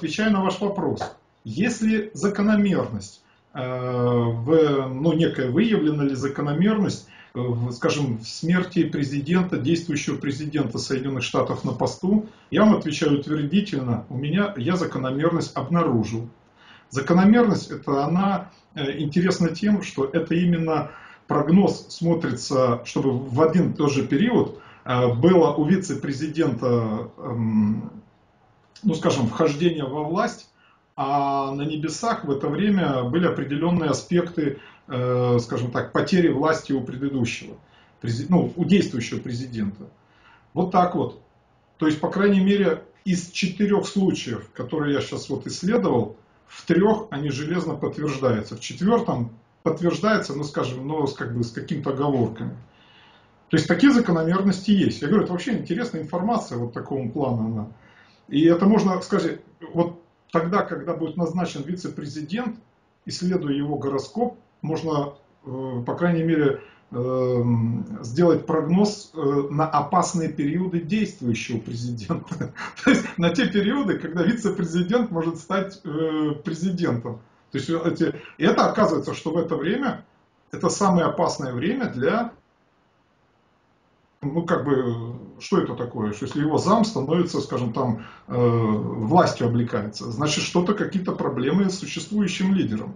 отвечая на ваш вопрос, если закономерность, в, ну, некая выявлена ли закономерность, в, скажем, в смерти президента, действующего президента Соединенных Штатов на посту, я вам отвечаю утвердительно, у меня, я закономерность обнаружил. Закономерность, это она интересна тем, что это именно прогноз смотрится, чтобы в один и тот же период было у вице-президента эм, ну скажем, вхождения во власть, а на небесах в это время были определенные аспекты, э, скажем так, потери власти у предыдущего, ну, у действующего президента. Вот так вот. То есть, по крайней мере, из четырех случаев, которые я сейчас вот исследовал, в трех они железно подтверждаются. В четвертом подтверждается, ну скажем, но с, как бы, с какими-то оговорками. То есть такие закономерности есть. Я говорю, это вообще интересная информация вот такого плана. Она. И это можно сказать, вот тогда, когда будет назначен вице-президент, исследуя его гороскоп, можно, э, по крайней мере, э, сделать прогноз э, на опасные периоды действующего президента. То есть на те периоды, когда вице-президент может стать президентом. То есть эти, и это оказывается, что в это время это самое опасное время для ну, как бы, что это такое? Что если его зам становится, скажем, там, э, властью облекается, значит, что-то, какие-то проблемы с существующим лидером.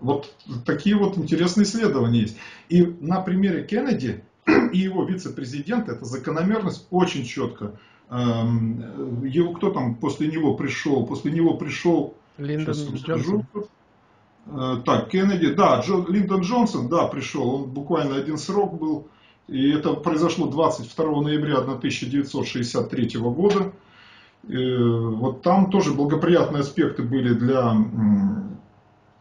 Вот такие вот интересные исследования есть. И на примере Кеннеди и его вице-президента эта закономерность очень четко. Эм, его, кто там после него пришел? После него пришел... Линдон Джонсон. Э, так, Кеннеди, да, Джо, Линдон Джонсон, да, пришел. Он буквально один срок был. И это произошло 22 ноября 1963 года. Вот там тоже благоприятные аспекты были для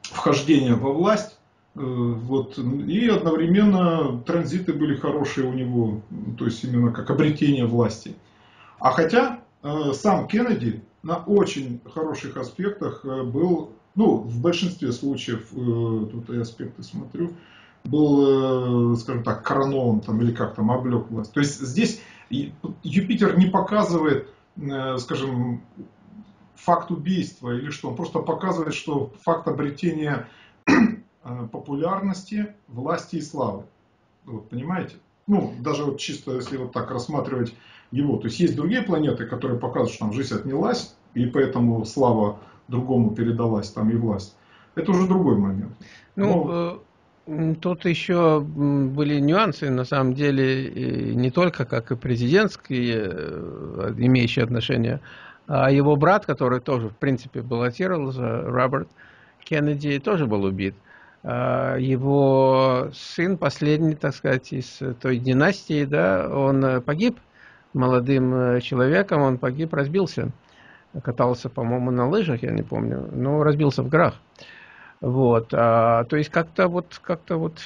вхождения во власть. Э, вот, и одновременно транзиты были хорошие у него, то есть именно как обретение власти. А хотя э, сам Кеннеди на очень хороших аспектах э, был, ну, в большинстве случаев, тут я аспекты смотрю, был, э, скажем так, коронован там, или как там, облег власть. То есть здесь Юпитер не показывает, э, скажем, факт убийства или что, он просто показывает, что факт обретения э, популярности, власти и славы. Вот, понимаете? Ну, даже вот чисто если вот так рассматривать его. То есть есть другие планеты, которые показывают, что там жизнь отнялась, и поэтому слава другому передалась, там и власть. Это уже другой момент. Ну, Но... Тут еще были нюансы, на самом деле, не только как и президентские, э, имеющие отношение, а его брат, который тоже, в принципе, баллотировался, Роберт Кеннеди, тоже был убит. А его сын, последний, так сказать, из той династии, да, он погиб молодым э, человеком, он погиб, разбился. Катался, по-моему, на лыжах, я не помню, но разбился в горах. Вот, а, то есть как-то вот, как-то вот...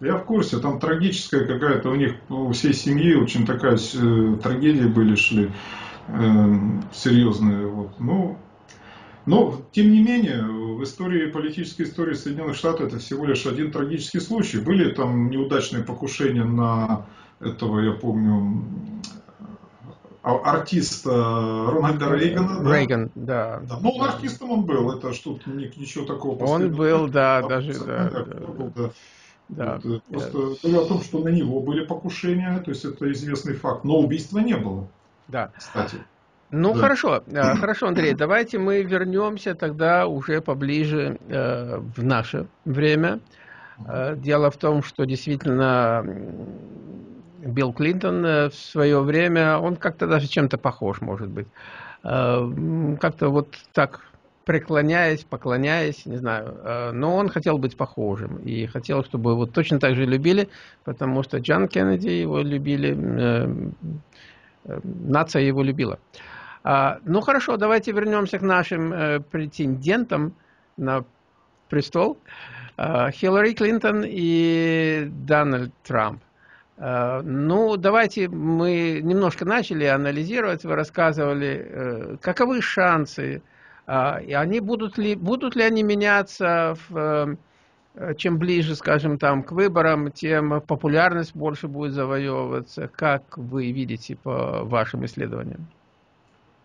Я в курсе, там трагическая какая-то у них, у всей семьи очень такая э, трагедия были, шли э, серьезные. Вот. Ну, но, тем не менее, в истории, политической истории Соединенных Штатов это всего лишь один трагический случай. Были там неудачные покушения на этого, я помню, а, артиста Рональда Рейгана. Рейган, да. да. Ну, артистом он был, это что ничего такого. Он был, да, даже, да. да, да. Да. Вот, э, просто говорю о том, что на него были покушения, то есть это известный факт, но убийства не было. Да. Кстати. Ну да. хорошо, э, хорошо, Андрей, давайте мы вернемся тогда уже поближе э, в наше время. Э, дело в том, что действительно Билл Клинтон э, в свое время, он как-то даже чем-то похож, может быть. Э, как-то вот так преклоняясь, поклоняясь, не знаю. Э, но он хотел быть похожим и хотел, чтобы его точно так же любили, потому что Джон Кеннеди его любили, нация его любила. Ну хорошо, давайте вернемся к нашим претендентам на престол. Хиллари Клинтон и Дональд Трамп. Э, ну, давайте мы немножко начали анализировать, вы рассказывали, э, каковы шансы, э, и они будут ли, будут ли они меняться, в, чем ближе, скажем, там, к выборам, тем популярность больше будет завоевываться. Как вы видите по вашим исследованиям?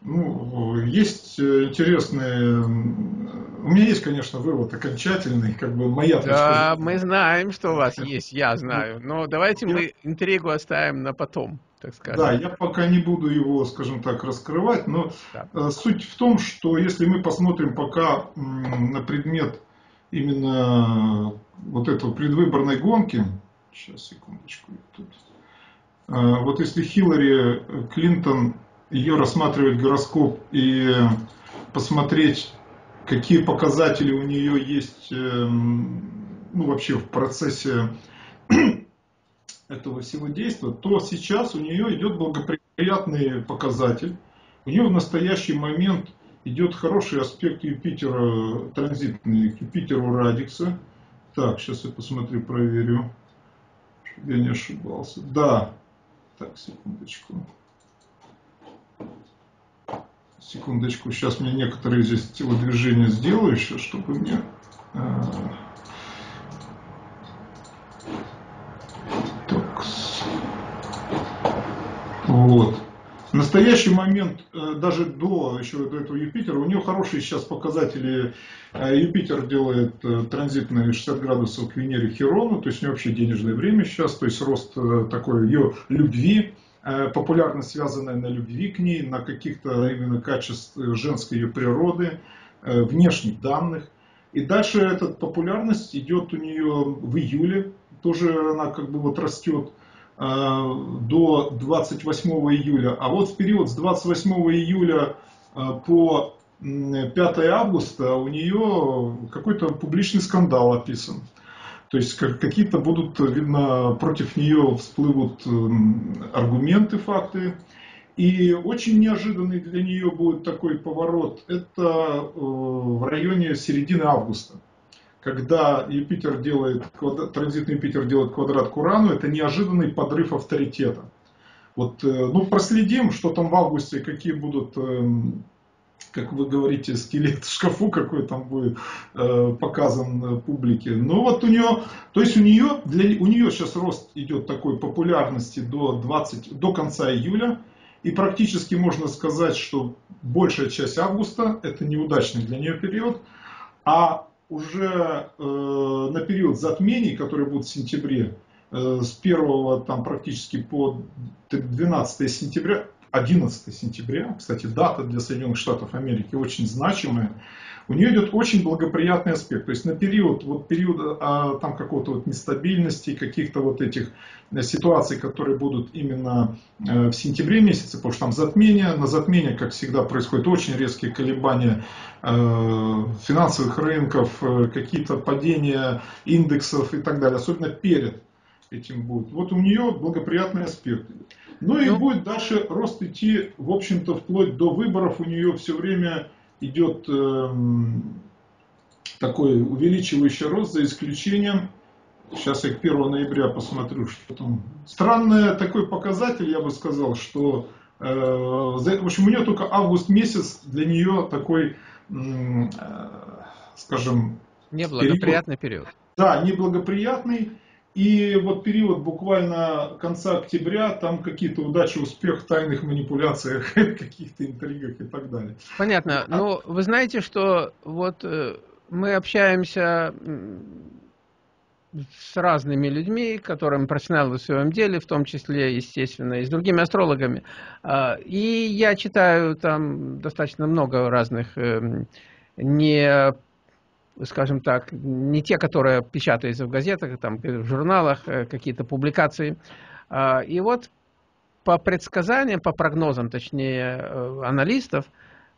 Ну, есть интересные... У меня есть, конечно, вывод окончательный, как бы моя точка Да, мы знаем, что у вас есть, я знаю. Но давайте я... мы интригу оставим на потом, так сказать. Да, я пока не буду его, скажем так, раскрывать, но да. Э, суть в том, что если мы посмотрим пока на предмет именно вот этого предвыборной гонки, сейчас, секундочку, тут... Э, вот если Хиллари Клинтон ее рассматривать гороскоп и посмотреть, какие показатели у нее есть, эм, ну, вообще в процессе этого всего действия, то сейчас у нее идет благоприятный показатель. У нее в настоящий момент идет хороший аспект Юпитера транзитный к Юпитеру Радикса. Так, сейчас я посмотрю, проверю, чтобы я не ошибался. Да, так, секундочку. Секундочку, сейчас мне некоторые здесь телодвижения сделаю еще, чтобы мне... Э, так. Вот. В настоящий момент, э, даже до, еще до этого Юпитера, у нее хорошие сейчас показатели. Э, Юпитер делает транзитные 60 градусов к Венере Херону, то есть у нее вообще денежное время сейчас, то есть рост такой ее любви. Э, популярность, связанная на любви к ней, на каких-то именно качествах женской ее природы, э, внешних данных. И дальше эта популярность идет у нее в июле, тоже она как бы вот растет э, до 28 июля. А вот в период с 28 июля по 5 августа у нее какой-то публичный скандал описан. То есть какие-то будут, видно, против нее всплывут эм, аргументы, факты. И очень неожиданный для нее будет такой поворот. Это э, в районе середины августа. Когда Юпитер делает, транзитный Юпитер делает квадрат к Урану, это неожиданный подрыв авторитета. Вот, э, ну, проследим, что там в августе, какие будут эм, как вы говорите, скелет в шкафу какой там будет э, показан э, публике. Ну вот у нее, то есть у нее, для, у нее сейчас рост идет такой популярности до, 20, до конца июля. И практически можно сказать, что большая часть августа это неудачный для нее период. А уже э, на период затмений, который будет в сентябре, э, с 1 там практически по 12 сентября, 11 сентября, кстати, дата для Соединенных Штатов Америки очень значимая, у нее идет очень благоприятный аспект. То есть на период, вот период а, там какого-то вот нестабильности, каких-то вот этих э, ситуаций, которые будут именно э, в сентябре месяце, потому что там затмение, на затмение, как всегда, происходят очень резкие колебания э, финансовых рынков, какие-то падения индексов и так далее, особенно перед этим будет. Вот у нее благоприятный аспект. Ну и ну, будет дальше рост идти, в общем-то, вплоть до выборов. У нее все время идет э, такой увеличивающий рост, за исключением, сейчас я к 1 ноября посмотрю, что там. Странный такой показатель, я бы сказал, что, э, в общем, у нее только август месяц для нее такой, э, скажем, Неблагоприятный период. период. Да, неблагоприятный. И вот период буквально конца октября, там какие-то удачи, успех в тайных манипуляциях, каких-то интригах и так далее. Понятно. А... Ну, вы знаете, что вот э, мы общаемся с разными людьми, которым профессионалы в своем деле, в том числе, естественно, и с другими астрологами. А, и я читаю там достаточно много разных эм, не скажем так, не те, которые печатаются в газетах, там, в журналах, э, какие-то публикации. А, и вот по предсказаниям, по прогнозам, точнее, э, аналистов,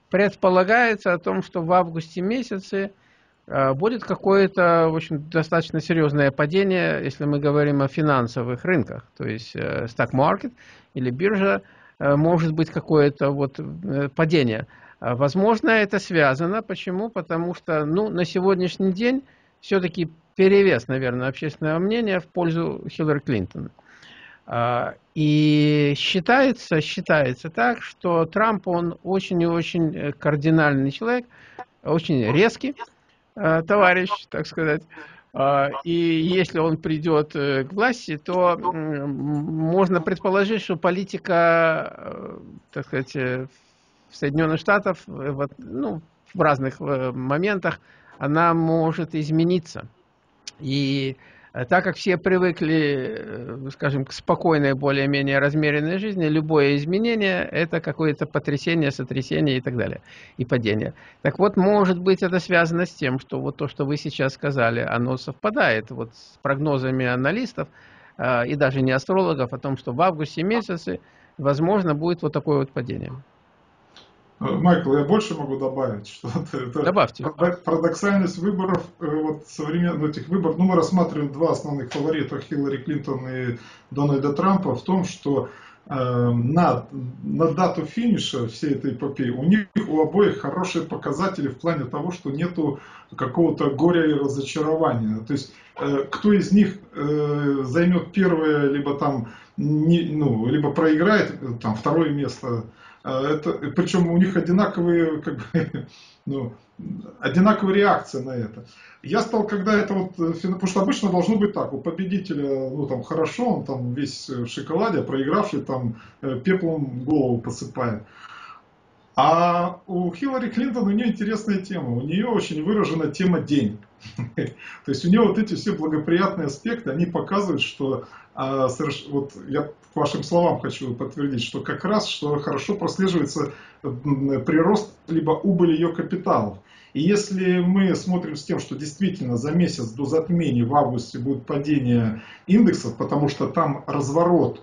предполагается о том, что в августе месяце э, будет какое-то, в достаточно серьезное падение, если мы говорим о финансовых рынках. То есть stock market или биржа может быть какое-то вот падение. А, возможно, это связано. Почему? Потому что ну, на сегодняшний день все-таки перевес, наверное, общественного мнения в пользу Хиллари Клинтон. А, и считается, считается так, что Трамп, он очень и очень э, кардинальный человек, очень резкий э, товарищ, так сказать. А, и если он придет э, к власти, то можно предположить, что политика, так сказать, Соединенных Штатах вот, ну, в разных моментах она может измениться. И так как все привыкли, скажем, к спокойной, более-менее размеренной жизни, любое изменение – это какое-то потрясение, сотрясение и так далее, и падение. Так вот, может быть, это связано с тем, что вот то, что вы сейчас сказали, оно совпадает вот с прогнозами аналистов и даже не астрологов о том, что в августе месяце, возможно, будет вот такое вот падение. Э, Майкл, я больше могу добавить, что это Добавьте. парадоксальность выборов, э, вот современных ну, этих выборов, ну мы рассматриваем два основных фаворита Хиллари Клинтон и Дональда Трампа в том, что э, на, на дату финиша всей этой эпопеи у них у обоих хорошие показатели в плане того, что нету какого-то горя и разочарования. То есть э, кто из них э, займет первое, либо там не, ну, либо проиграет там второе место это, причем у них одинаковые, как бы, ну, одинаковая реакция на это. Я стал, когда это вот, э, потому что обычно должно быть так, у победителя, ну там хорошо, он там весь в шоколаде, а проигравший там э, пеплом голову посыпает. А у Хиллари Клинтон у нее интересная тема. У нее очень выражена тема день. То есть у нее вот эти все благоприятные аспекты, они показывают, что а, вот я к вашим словам хочу подтвердить, что как раз, что хорошо прослеживается прирост либо убыль ее капиталов. И если мы смотрим с тем, что действительно за месяц до затмения в августе будет падение индексов, потому что там разворот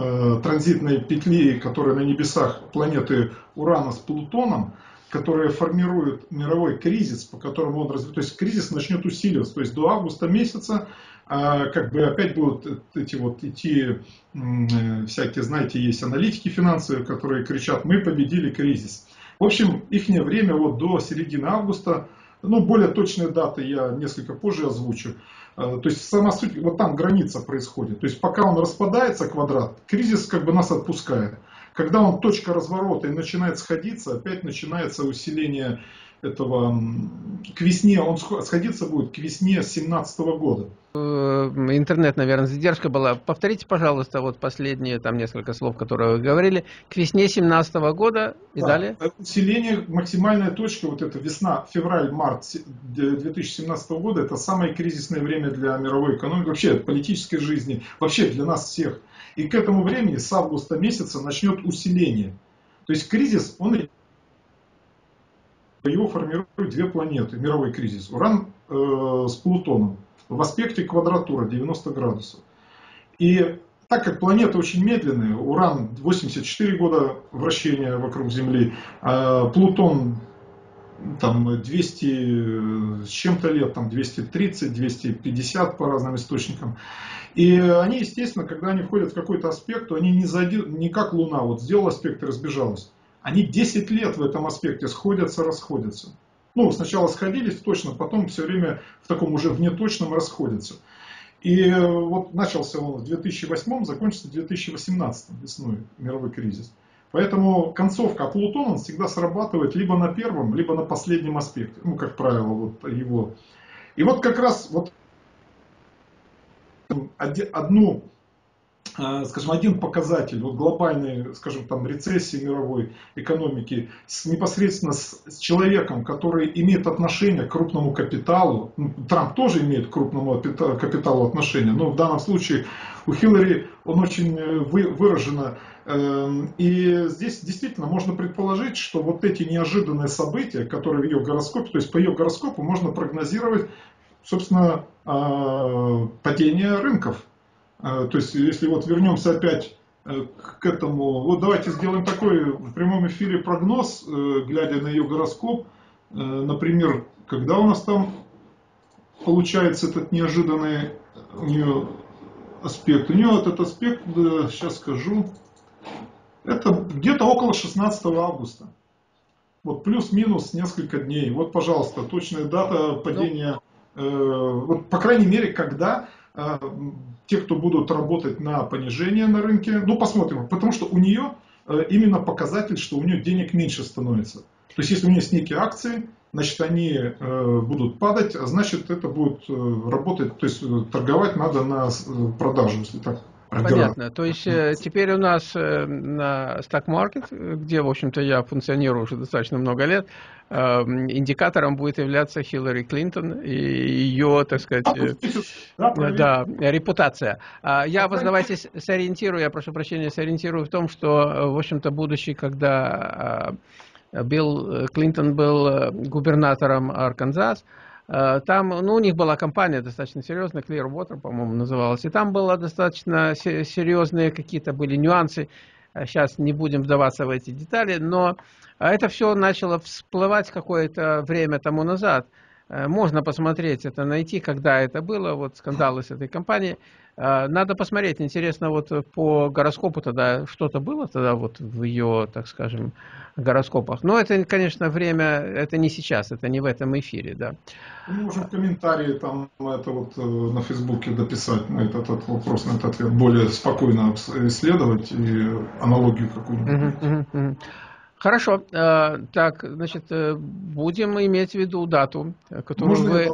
Э, транзитной петли, которая на небесах планеты Урана с Плутоном, которая формирует мировой кризис, по которому он развивается. То есть кризис начнет усиливаться. То есть до августа месяца а, как бы опять будут эти вот идти э, всякие, знаете, есть аналитики финансовые, которые кричат, мы победили кризис. В общем, их время вот до середины августа, ну, более точные даты я несколько позже озвучу. Э, то есть сама суть, вот там граница происходит. То есть пока он распадается, квадрат, кризис как бы нас отпускает. Когда он точка разворота и начинает сходиться, опять начинается усиление этого к весне, он сходиться будет к весне 2017 года. Э, интернет, наверное, задержка была. Повторите, пожалуйста, вот последние там несколько слов, которые вы говорили. К весне 2017 года и да. далее? Э, усиление, максимальная точка, вот это весна, февраль, март 2017 года, это самое кризисное время для мировой экономики, вообще политической жизни, вообще для нас всех. И к этому времени, с августа месяца, начнет усиление. То есть кризис, он его формируют две планеты, мировой кризис. Уран э, с Плутоном в аспекте квадратура 90 градусов. И так как планеты очень медленные, Уран 84 года вращения вокруг Земли, а Плутон там 200 с чем-то лет, там 230, 250 по разным источникам. И они, естественно, когда они входят в какой-то аспект, то они не, зайдут, не как Луна, вот сделал аспект и разбежалась. Они 10 лет в этом аспекте сходятся, расходятся. Ну, сначала сходились точно, потом все время в таком уже внеточном расходятся. И вот начался он в 2008, закончится в 2018 весной мировой кризис. Поэтому концовка, Плутон он всегда срабатывает либо на первом, либо на последнем аспекте. Ну, как правило, вот его. И вот как раз вот одну скажем, один показатель вот глобальной, скажем, там, рецессии мировой экономики с, непосредственно с, с человеком, который имеет отношение к крупному капиталу, ну, Трамп тоже имеет к крупному капиталу отношение, но в данном случае у Хиллари он очень э, вы, выражено, э, и здесь действительно можно предположить, что вот эти неожиданные события, которые в ее гороскопе, то есть по ее гороскопу можно прогнозировать, собственно, э, падение рынков, то есть, если вот вернемся опять э, к этому, вот давайте сделаем такой в прямом эфире прогноз, э, глядя на ее гороскоп. Э, например, когда у нас там получается этот неожиданный у нее аспект. У нее этот аспект, сейчас скажу, это где-то около 16 августа. Вот плюс-минус несколько дней. Вот, пожалуйста, точная дата падения. Вот, по крайней мере, когда а, те, кто будут работать на понижение на рынке, ну посмотрим, потому что у нее э, именно показатель, что у нее денег меньше становится. То есть если у нее есть некие акции, значит они э, будут падать, а значит это будет э, работать, то есть торговать надо на продажу, если так Понятно. То есть э, теперь у нас э, на Market, где, в общем-то, я функционирую уже достаточно много лет, эм, индикатором будет являться Хиллари Клинтон и ее, так сказать, да, да, репутация. А я вас давайте сориентирую, я прошу прощения, сориентирую в том, что, в общем-то, будучи, когда Билл Клинтон был губернатором Арканзас, Э, там, ну, у них была компания достаточно серьезная, Clearwater, по-моему, называлась. И там было достаточно серьезные какие-то были нюансы. Сейчас э, не будем вдаваться в эти детали, но это все начало всплывать какое-то время тому назад. Э, можно посмотреть это, найти, когда это было, вот скандалы с этой компанией. Надо посмотреть, интересно, вот по гороскопу тогда что-то было тогда вот в ее, так скажем, гороскопах. Но это, конечно, время, это не сейчас, это не в этом эфире, да. Мы можем в комментарии там это вот э, на Фейсбуке дописать на этот, этот вопрос, на этот ответ, более спокойно исследовать и аналогию какую-нибудь. Uh -huh, uh -huh. Хорошо. Э, так, значит, э, будем иметь в виду дату, которую можно вы,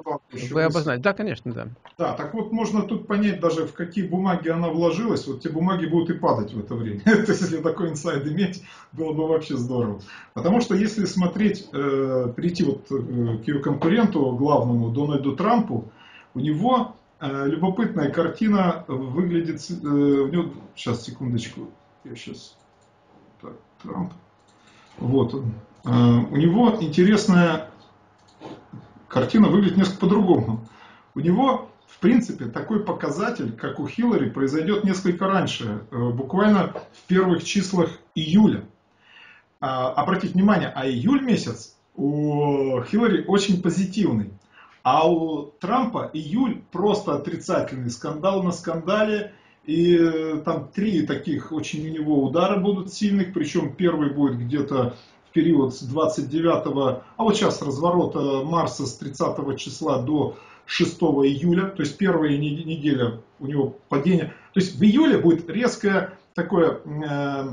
вы обозначите. Да, конечно, да. Да, так вот можно тут понять даже, в какие бумаги она вложилась. Вот те бумаги будут и падать в это время. То есть, если такой инсайд иметь, было бы вообще здорово. Потому что если смотреть, э, перейти вот к ее конкуренту главному, Дональду Трампу, у него любопытная картина выглядит... У него, сейчас, секундочку, я сейчас... Так, Трамп. Вот. Э, у него интересная картина выглядит несколько по-другому. У него, в принципе, такой показатель, как у Хиллари, произойдет несколько раньше, э, буквально в первых числах июля. А, обратите внимание, а июль месяц у Хиллари очень позитивный. А у Трампа июль просто отрицательный. Скандал на скандале. И э, там три таких очень у него удара будут сильных, причем первый будет где-то в период с 29, а вот сейчас разворота Марса с 30 числа до 6 июля, то есть первая неделя у него падение. То есть в июле будет резкая такое э,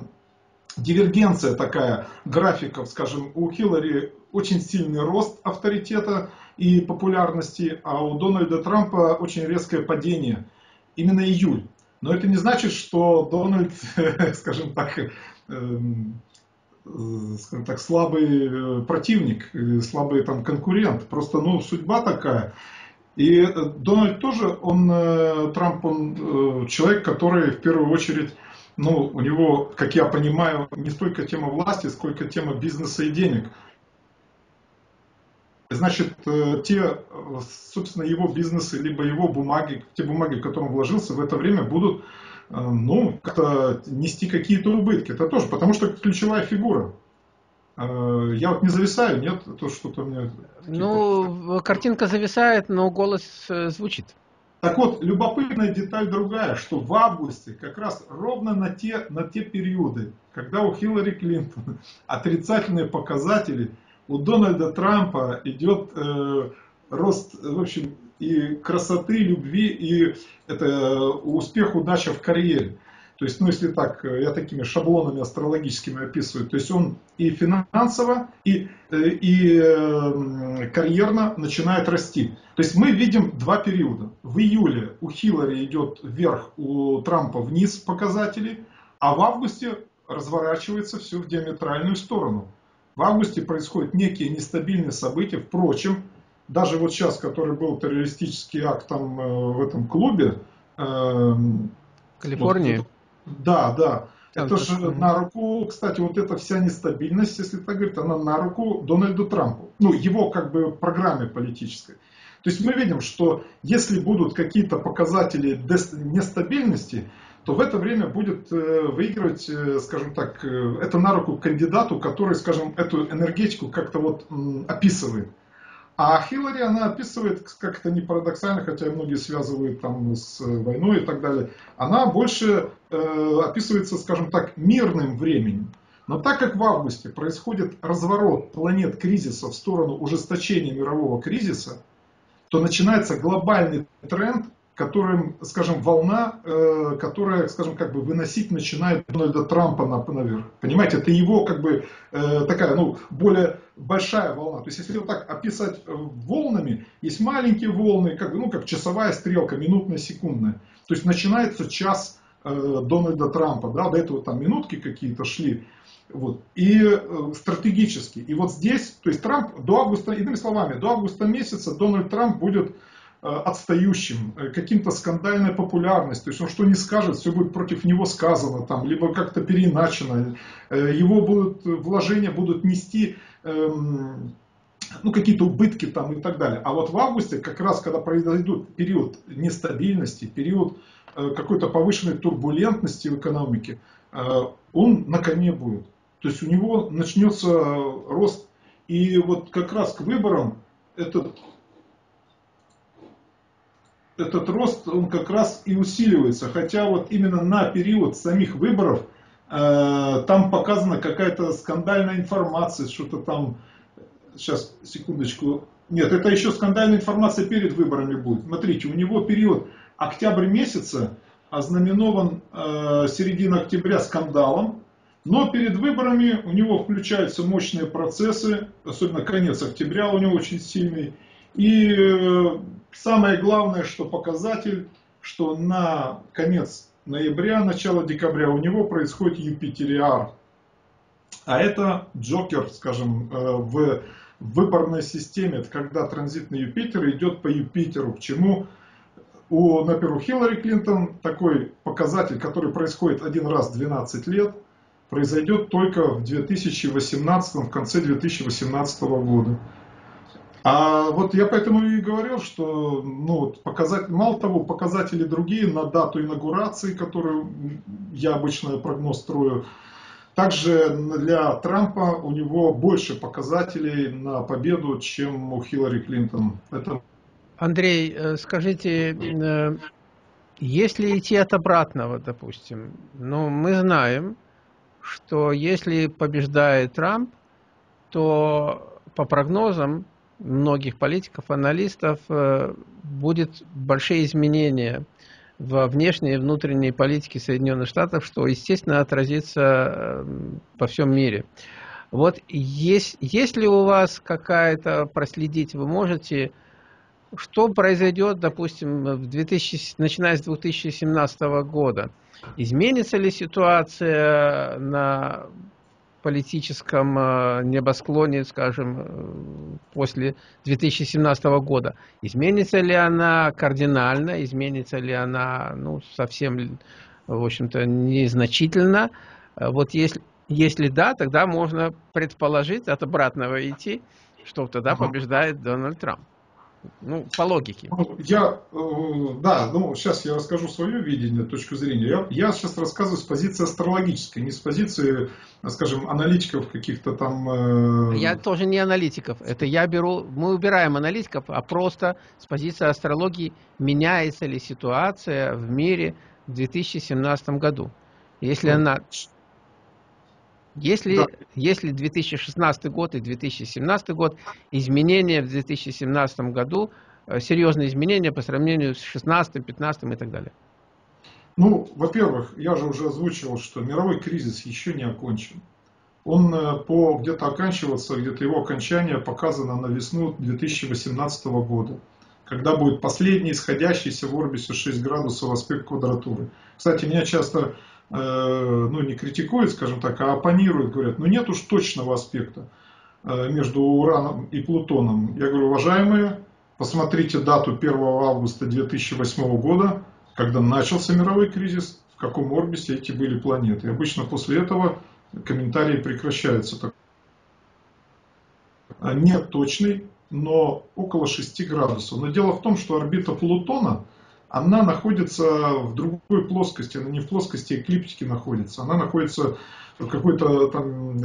дивергенция такая графиков, скажем, у Хиллари очень сильный рост авторитета и популярности, а у Дональда Трампа очень резкое падение. Именно июль. Но это не значит, что Дональд, скажем так, эм, э, скажем так, слабый э, противник, слабый там конкурент. Просто, ну, судьба такая. И э, Дональд тоже, он, Трамп, он человек, который в первую очередь, ну, у него, как я понимаю, не столько тема власти, сколько тема бизнеса и денег. Значит, э, те, собственно, его бизнесы, либо его бумаги, те бумаги, в которые он вложился, в это время будут, э, ну, как-то нести какие-то убытки. Это тоже, потому что ключевая фигура. Э, я вот не зависаю, нет? То что-то мне... Ну, картинка зависает, но голос звучит. Так вот, любопытная деталь другая, что в августе, как раз ровно на те, на те периоды, когда у Хиллари Клинтон отрицательные показатели – у Дональда Трампа идет э, рост, в общем, и красоты, любви, и это э, успех, удача в карьере. То есть, ну, если так, э, я такими шаблонами астрологическими описываю, то есть он и финансово, и, э, и карьерно начинает расти. То есть мы видим два периода. В июле у Хиллари идет вверх, у Трампа вниз показатели, а в августе разворачивается все в диаметральную сторону. В августе происходят некие нестабильные события. Впрочем, даже вот сейчас, который был террористический акт там э, в этом клубе. Э, Калифорнии? Вот, да, да. Это же на руку, кстати, вот эта вся нестабильность, если так говорить, она на руку Дональду Трампу. Ну, его как бы программе политической. То есть мы видим, что если будут какие-то показатели нестабильности, то в это время будет э, выигрывать, э, скажем так, э, это на руку кандидату, который, скажем, эту энергетику как-то вот описывает. А Хиллари, она описывает, как это не парадоксально, хотя многие связывают там с войной и так далее, она больше э, описывается, скажем так, мирным временем. Но так как в августе происходит разворот планет кризиса в сторону ужесточения мирового кризиса, то начинается глобальный тренд которым, скажем, волна, э, которая, скажем, как бы выносить начинает Дональда Трампа на, наверх. Понимаете, это его как бы э, такая, ну, более большая волна. То есть, если вот так описать э, волнами, есть маленькие волны, как, ну, как часовая стрелка, минутная, секундная. То есть, начинается час Дональда Трампа, да, до этого там минутки какие-то шли, вот, и э, стратегически. И вот здесь, то есть Трамп до августа, иными словами, до августа месяца Дональд Трамп будет отстающим, э, каким-то скандальной популярностью, то есть он что не скажет, все будет против него сказано, там, либо как-то переиначено, э, его будут, вложения будут нести эм, ну, какие-то убытки там и так далее. А вот в августе, как раз когда произойдет период нестабильности, период э, какой-то повышенной турбулентности в экономике, э, он на коне будет. То есть у него начнется рост. И вот как раз к выборам этот, этот рост, он как раз и усиливается. Хотя вот именно на период самих выборов э, там показана какая-то скандальная информация, что-то там сейчас, секундочку. Нет, это еще скандальная информация перед выборами будет. Смотрите, у него период октябрь месяца ознаменован э, середина октября скандалом, но перед выборами у него включаются мощные процессы, особенно конец октября у него очень сильный. И э, самое главное, что показатель, что на конец ноября, начало декабря у него происходит Юпитериар. А это Джокер, скажем, э, в выборной системе, это когда транзитный Юпитер идет по Юпитеру, к чему у, например, у Хиллари Клинтон такой показатель, который происходит один раз в 12 лет, произойдет только в 2018, в конце 2018 года. А вот я поэтому и говорил, что ну, показатель, мало того, показатели другие на дату инаугурации, которую я обычно прогноз строю, также для Трампа у него больше показателей на победу, чем у Хиллари Клинтон. Это... Андрей, э, скажите, э, если идти от обратного, допустим, ну, мы знаем, что если побеждает Трамп, то по прогнозам многих политиков, аналистов, э, будет большие изменения во внешней и внутренней политике Соединенных Штатов, что, естественно, отразится во всем мире. Вот есть, есть ли у вас какая-то, проследить вы можете, что произойдет, допустим, в 2000, начиная с 2017 года? Изменится ли ситуация на политическом э, небосклоне, скажем, э, после 2017 года. Изменится ли она кардинально, изменится ли она ну, совсем, в общем-то, незначительно? Э, вот если, если да, тогда можно предположить от обратного идти, что тогда побеждает Дональд Трамп. Ну, по логике. Ну, я, э, да, ну, сейчас я расскажу свое видение, точку зрения. Я, я сейчас рассказываю с позиции астрологической, не с позиции, скажем, аналитиков каких-то там... Э... Я тоже не аналитиков. Это я беру, мы убираем аналитиков, а просто с позиции астрологии меняется ли ситуация в мире в 2017 году. Если ну, она если, да. если 2016 год и 2017 год, изменения в 2017 году, э, серьезные изменения по сравнению с 16, 15 и так далее? Ну, во-первых, я же уже озвучивал, что мировой кризис еще не окончен. Он э, по где-то оканчиваться, где-то его окончание показано на весну 2018 года, когда будет последний исходящийся в орбисе 6 градусов аспект квадратуры. Кстати, меня часто ну, не критикуют, скажем так, а оппонируют, говорят, ну нет уж точного аспекта э, между Ураном и Плутоном. Я говорю, уважаемые, посмотрите дату 1 августа 2008 года, когда начался мировой кризис, в каком орбисе эти были планеты. Обычно после этого комментарии прекращаются. Нет точный, но около 6 градусов. Но дело в том, что орбита Плутона – она находится в другой плоскости, она не в плоскости эклиптики находится, она находится в какой-то там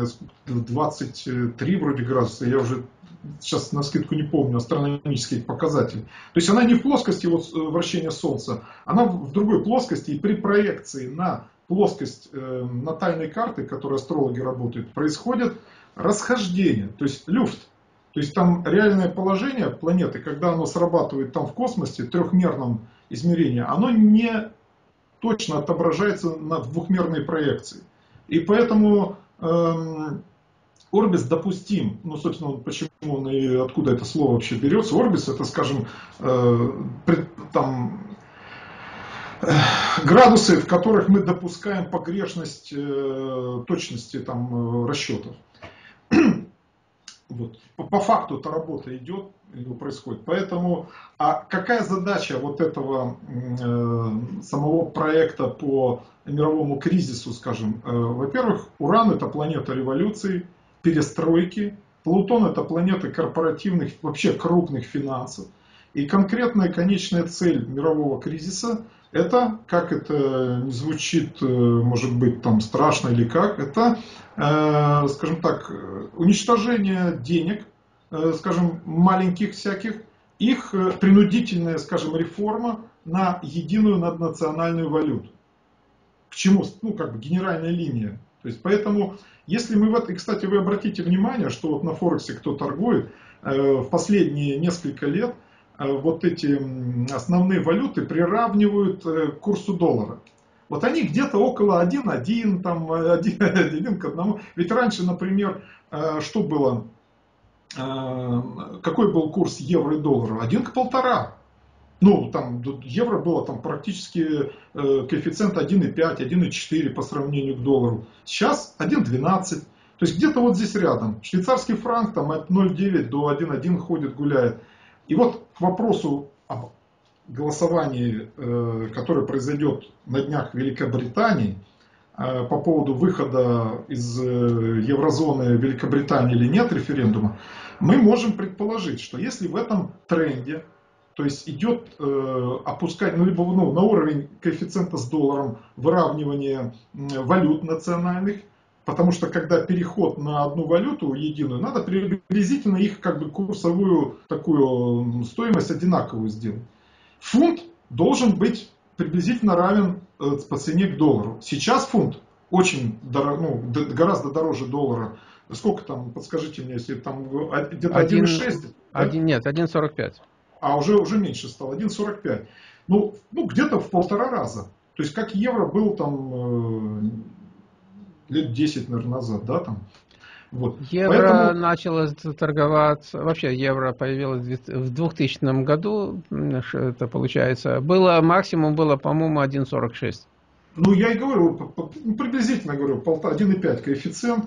23 вроде градуса, я уже сейчас на скидку не помню, астрономический показатель. То есть она не в плоскости вот э, вращения Солнца, она в другой плоскости, и при проекции на плоскость э, натальной карты, которой астрологи работают, происходит расхождение, то есть люфт. То есть там реальное положение планеты, когда оно срабатывает там в космосе, трехмерном измерение, оно не точно отображается на двухмерной проекции. И поэтому эм, Орбис допустим. Ну, собственно, почему он и откуда это слово вообще берется. Орбис это, скажем, э, пред, там, градусы, в которых мы допускаем погрешность э, точности там, э, расчетов. Вот. По, по факту эта работа идет, происходит. Поэтому, а какая задача вот этого э, самого проекта по мировому кризису, скажем? Э, во-первых, Уран это планета революции, перестройки, Плутон это планета корпоративных, вообще крупных финансов. И конкретная конечная цель мирового кризиса это, как это не звучит, э, может быть, там страшно или как, это, э, скажем так, уничтожение денег, э, скажем, маленьких всяких, их принудительная, скажем, реформа на единую наднациональную валюту. К чему, ну, как бы генеральная линия. То есть, поэтому, если мы в это, и, кстати, вы обратите внимание, что вот на Форексе кто торгует, в последние несколько лет – вот эти основные валюты приравнивают э, к курсу доллара. Вот они где-то около 1,1, там 1, 1 к 1. Ведь раньше, например, э, что было? Какой был курс евро и доллара? 1 к 1,5. Ну, там евро было там практически коэффициент 1,5, 1,4 по сравнению к доллару. Сейчас 1,12. То есть где-то вот здесь рядом. Швейцарский франк там от 0,9 до 1,1 ходит, гуляет. И вот к вопросу об голосовании, э, которое произойдет на днях в Великобритании, э, по поводу выхода из э, еврозоны Великобритании или нет референдума, мы можем предположить, что если в этом тренде, то есть идет э, опускать, ну, либо ну, на уровень коэффициента с долларом, выравнивание валют национальных, Потому что когда переход на одну валюту единую, надо приблизительно их как бы курсовую такую стоимость одинаковую сделать. Фунт должен быть приблизительно равен э, по цене к доллару. Сейчас фунт очень дорог, ну, гораздо дороже доллара. Сколько там, подскажите мне, если там где-то 1,6? Один, Нет, 1,45. А уже, уже меньше стало, 1,45. Ну, ну где-то в полтора раза. То есть как евро был там э, лет 10, наверное, назад, да, там. Вот. Евро Поэтому... начало торговаться, вообще евро появилось в 2000 году, это получается, было, максимум было, по-моему, 1,46. Ну, я и говорю, ну, приблизительно говорю, 1,5 коэффициент.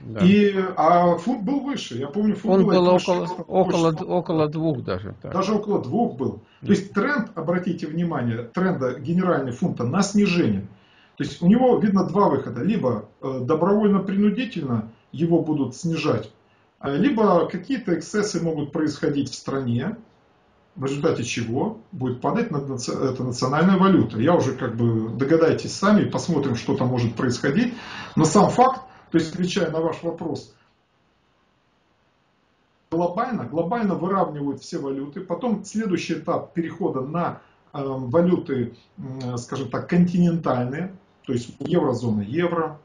Да. И, а фунт был выше. Я помню, фунт Он был около, около, около двух даже. Так. Даже около двух был. То есть тренд, обратите внимание, тренда генеральный фунта на снижение. То есть у него видно два выхода. Либо э, добровольно-принудительно его будут снижать, а либо какие-то эксцессы могут происходить в стране, в результате чего будет падать эта национальная валюта. Я уже как бы догадайтесь сами, посмотрим, что там может происходить. Но сам факт, то есть отвечая на ваш вопрос, глобально, глобально выравнивают все валюты. Потом следующий этап перехода на э, валюты, э, скажем так, континентальные то есть еврозона евро,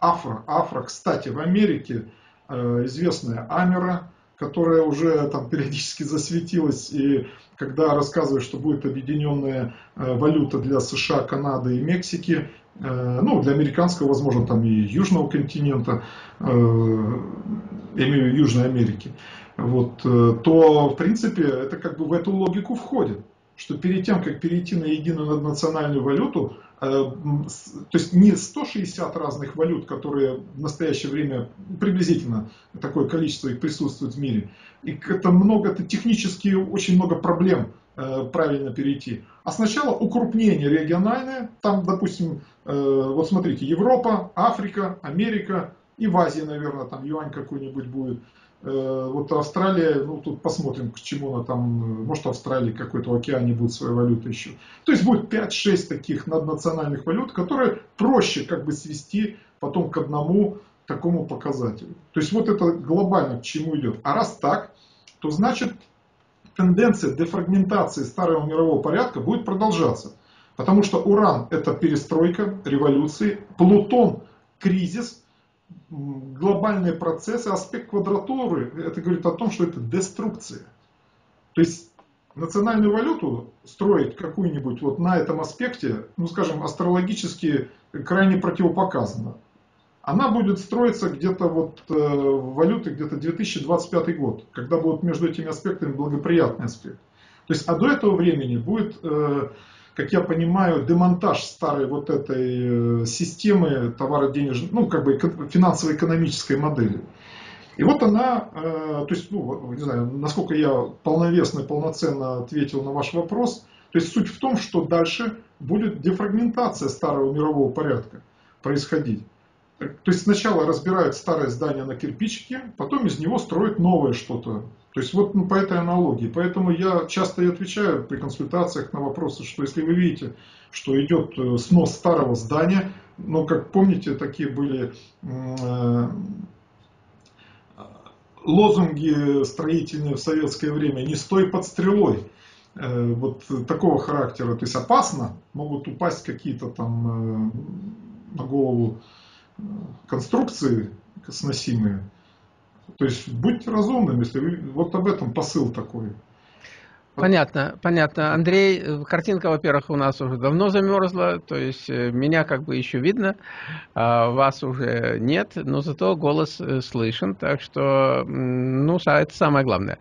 афро, афро. Кстати, в Америке э, известная Амера, которая уже там периодически засветилась, и когда рассказывают, что будет объединенная э, валюта для США, Канады и Мексики, э, ну, для американского, возможно, там и Южного континента, я имею в виду Южной Америки, вот, то, в принципе, это как бы в эту логику входит, что перед тем, как перейти на единую наднациональную валюту, Э, то есть не 160 разных валют, которые в настоящее время приблизительно такое количество их присутствует в мире. И это много, это технически очень много проблем э, правильно перейти. А сначала укрупнение региональное, там, допустим, э, вот смотрите, Европа, Африка, Америка и в Азии, наверное, там юань какой-нибудь будет. Э, вот Австралия, ну тут посмотрим, к чему она там, э, может Австралия какой-то в океане будет своя валюта еще. То есть будет 5-6 таких наднациональных валют, которые проще как бы свести потом к одному такому показателю. То есть вот это глобально к чему идет. А раз так, то значит тенденция дефрагментации старого мирового порядка будет продолжаться. Потому что уран это перестройка, революции, Плутон кризис, глобальные процессы, аспект квадратуры, это говорит о том, что это деструкция. То есть национальную валюту строить какую-нибудь вот на этом аспекте, ну скажем, астрологически крайне противопоказано. Она будет строиться где-то вот э, валюты где-то 2025 год, когда будут между этими аспектами благоприятный аспект. То есть, а до этого времени будет э, как я понимаю, демонтаж старой вот этой э, системы товаро-денежной, ну, как бы финансово-экономической модели. И вот она, э, то есть, ну, не знаю, насколько я полновесно и полноценно ответил на ваш вопрос, то есть суть в том, что дальше будет дефрагментация старого мирового порядка происходить. То есть сначала разбирают старое здание на кирпичики, потом из него строят новое что-то. То есть вот ну, по этой аналогии. Поэтому я часто и отвечаю при консультациях на вопросы, что если вы видите, что идет э, снос старого здания, ну как помните, такие были э, лозунги строительные в советское время «не стой под стрелой». Э, вот такого характера, то есть опасно, могут упасть какие-то там э, на голову конструкции сносимые. То есть будьте разумными, если вы, вот об этом посыл такой. Понятно, понятно. Андрей, картинка, во-первых, у нас уже давно замерзла, то есть э, меня как бы еще видно, а вас уже нет, но зато голос э, слышен, так что, ну, это самое главное.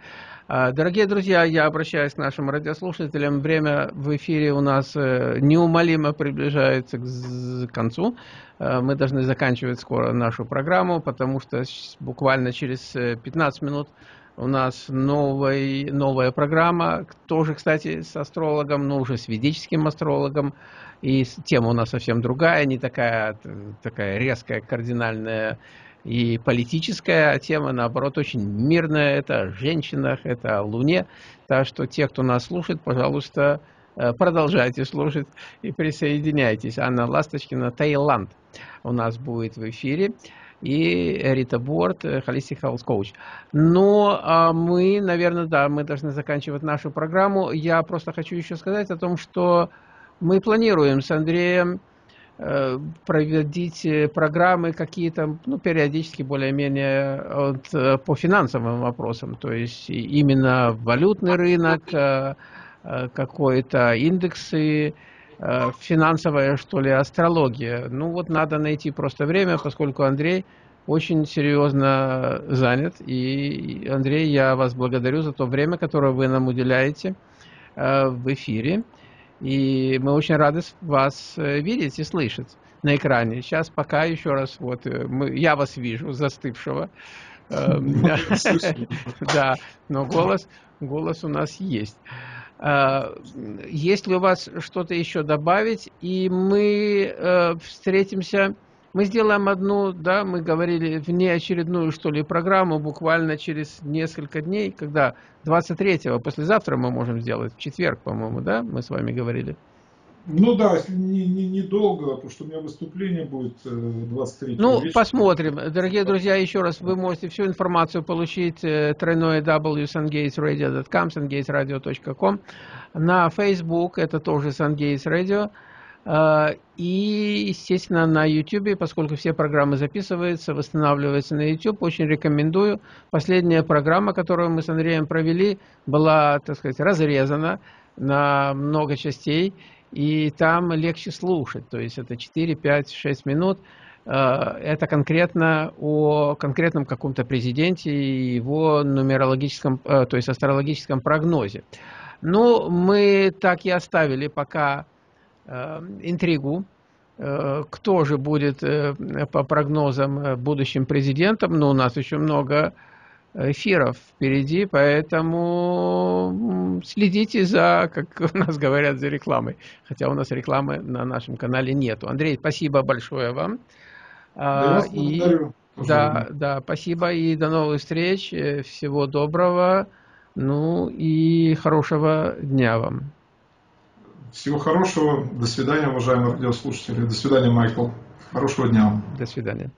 А, дорогие друзья, я обращаюсь к нашим радиослушателям. Время в эфире у нас э, неумолимо приближается к концу. А, мы должны заканчивать скоро нашу программу, потому что буквально через 15 минут у нас новый, новая программа, тоже, кстати, с астрологом, но уже с ведическим астрологом. И тема у нас совсем другая, не такая, такая резкая, кардинальная и политическая тема, наоборот, очень мирная. Это о женщинах, это о Луне. Так что те, кто нас слушает, пожалуйста, э, продолжайте слушать и присоединяйтесь. Анна Ласточкина, Таиланд у нас будет в эфире и Рита Борт, э, Holistic Health Coach. Но а мы, наверное, да, мы должны заканчивать нашу программу. Я просто хочу еще сказать о том, что мы планируем с Андреем проводить э, программы какие-то, ну, периодически более-менее по финансовым вопросам, то есть именно валютный рынок, какой-то индексы, Э, финансовая, что ли, астрология. Ну вот надо найти просто время, поскольку Андрей очень серьезно занят. И, Андрей, я вас благодарю за то время, которое вы нам уделяете э, в эфире. И мы очень рады вас э, видеть и слышать на экране. Сейчас пока еще раз, вот мы, я вас вижу, застывшего. Эм, да, но голос, голос у нас есть. А, есть ли у вас что-то еще добавить? И мы э, встретимся, мы сделаем одну, да, мы говорили, внеочередную, что ли, программу буквально через несколько дней, когда 23-го, послезавтра мы можем сделать, в четверг, по-моему, да, мы с вами говорили. Ну да, если не, не, недолго, потому что у меня выступление будет 23 э, Ну, вечера. посмотрим. Дорогие друзья, еще раз, вы можете всю информацию получить э, тройное www.sungatesradio.com, sungatesradio.com. На Facebook это тоже Sungates Radio. Э, и, естественно, на YouTube, поскольку все программы записываются, восстанавливаются на YouTube, очень рекомендую. Последняя программа, которую мы с Андреем провели, была, так сказать, разрезана на много частей и там легче слушать, то есть это 4, 5, 6 минут. Э, это конкретно о конкретном каком-то президенте и его нумерологическом, э, то есть астрологическом прогнозе. Ну, мы так и оставили пока интригу, кто же будет по прогнозам будущим президентом, но у нас еще много эфиров впереди, поэтому следите за, как у нас говорят, за рекламой. Хотя у нас рекламы на нашем канале нету. Андрей, спасибо большое вам. Да, а, и, да, да, спасибо и до новых встреч. Э, всего доброго. Ну и хорошего дня вам. Всего хорошего. До свидания, уважаемые радиослушатели. До свидания, Майкл. Хорошего дня. До свидания.